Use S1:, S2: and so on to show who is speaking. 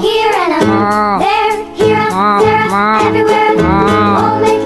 S1: here and there, here and there, everywhere. All make